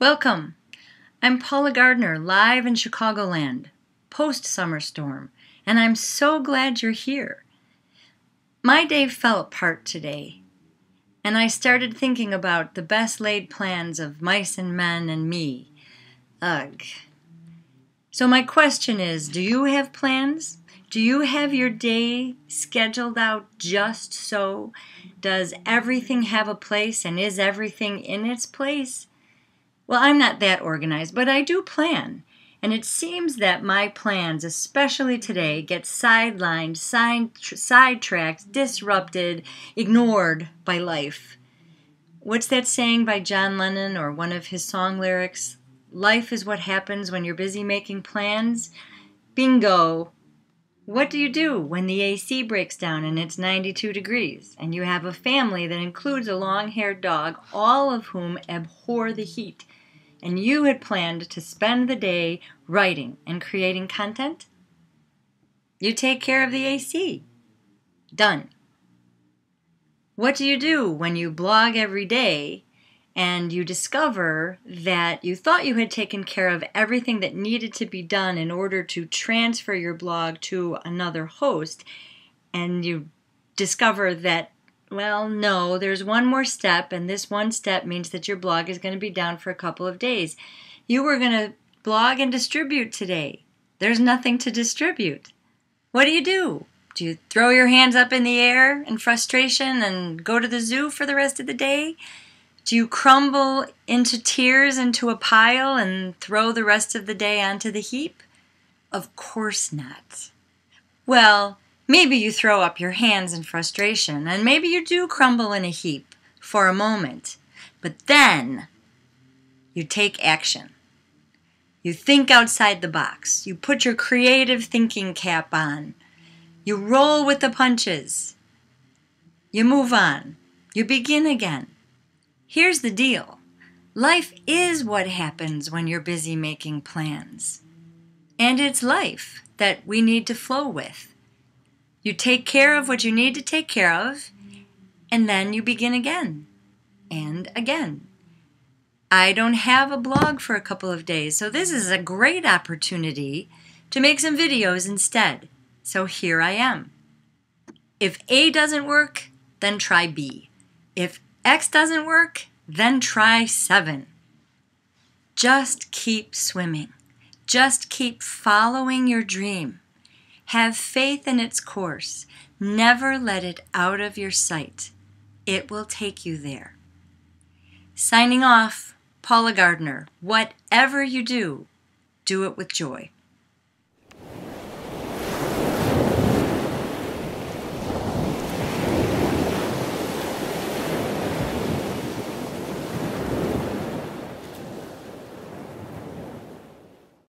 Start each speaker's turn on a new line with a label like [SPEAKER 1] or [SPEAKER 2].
[SPEAKER 1] Welcome. I'm Paula Gardner, live in Chicagoland, post summer storm, and I'm so glad you're here. My day fell apart today, and I started thinking about the best laid plans of mice and men and me. Ugh. So, my question is do you have plans? Do you have your day scheduled out just so? Does everything have a place and is everything in its place? Well, I'm not that organized, but I do plan. And it seems that my plans, especially today, get sidelined, side, sidetracked, disrupted, ignored by life. What's that saying by John Lennon or one of his song lyrics? Life is what happens when you're busy making plans. Bingo! What do you do when the AC breaks down and it's 92 degrees and you have a family that includes a long haired dog, all of whom abhor the heat? And you had planned to spend the day writing and creating content, you take care of the AC. Done. What do you do when you blog every day and you discover that you thought you had taken care of everything that needed to be done in order to transfer your blog to another host and you discover that well, no, there's one more step, and this one step means that your blog is going to be down for a couple of days. You were going to blog and distribute today. There's nothing to distribute. What do you do? Do you throw your hands up in the air in frustration and go to the zoo for the rest of the day? Do you crumble into tears into a pile and throw the rest of the day onto the heap? Of course not. Well, Maybe you throw up your hands in frustration, and maybe you do crumble in a heap for a moment, but then you take action. You think outside the box. You put your creative thinking cap on. You roll with the punches. You move on. You begin again. Here's the deal life is what happens when you're busy making plans. And it's life that we need to flow with. You take care of what you need to take care of, and then you begin again and again. I don't have a blog for a couple of days, so this is a great opportunity to make some videos instead. So here I am. If A doesn't work, then try B. If X doesn't work, then try 7. Just keep swimming. Just keep following your dream. Have faith in its course. Never let it out of your sight. It will take you there. Signing off, Paula Gardner. Whatever you do, do it with joy.